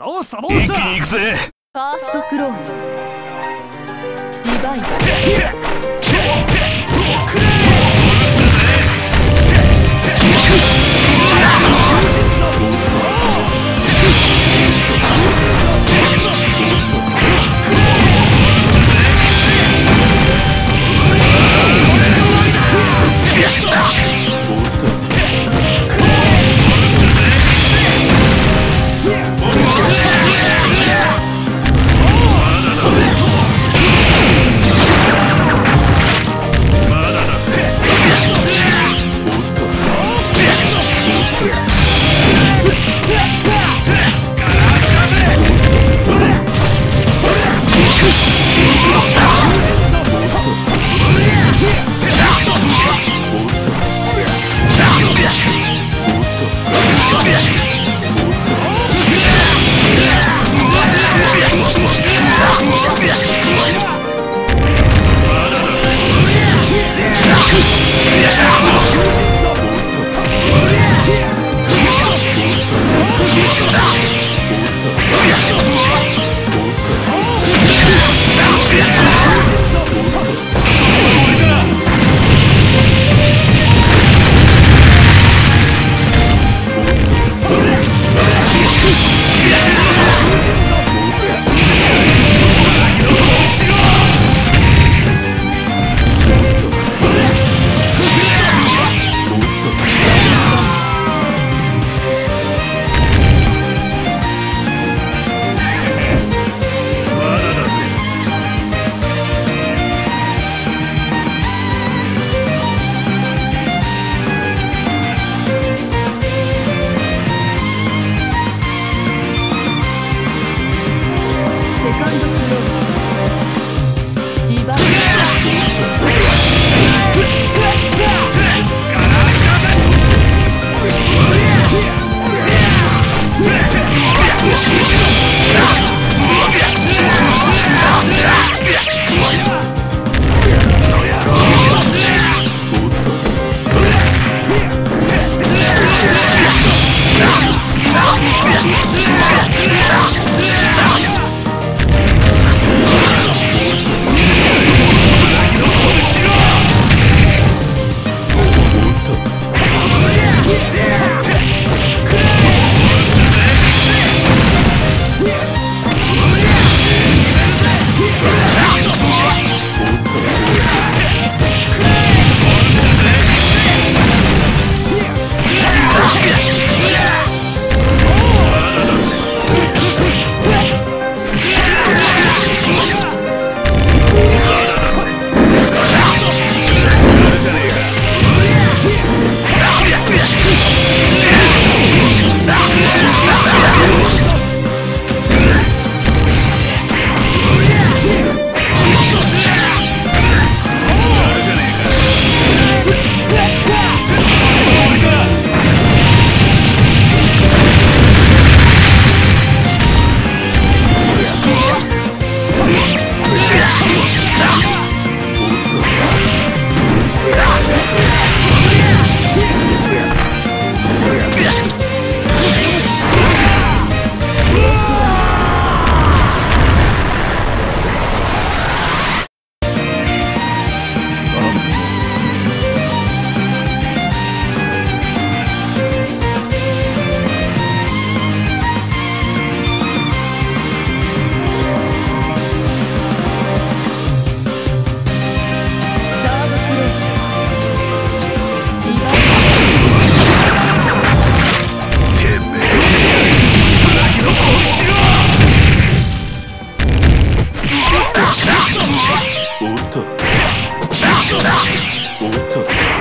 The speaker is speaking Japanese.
どうしたどうした。一気に行くぜ。ファーストクローズ。ディバイド took.